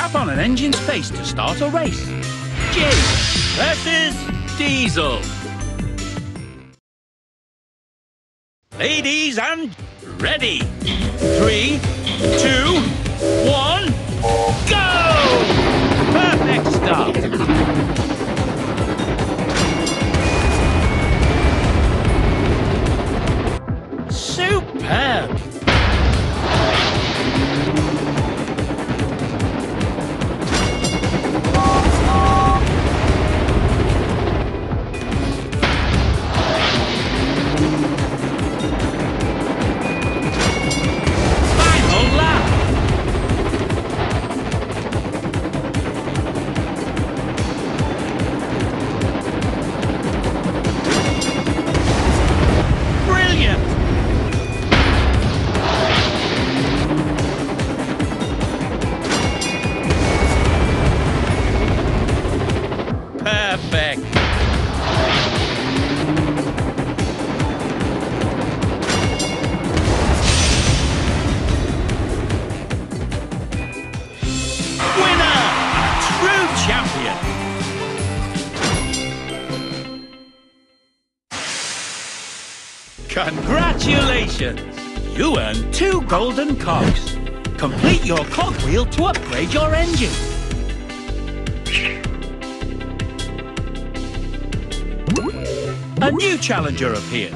tap on an engine's face to start a race. G versus Diesel. Ladies and ready. Three, Congratulations! You earned two golden cogs. Complete your cogwheel to upgrade your engine. A new challenger appears.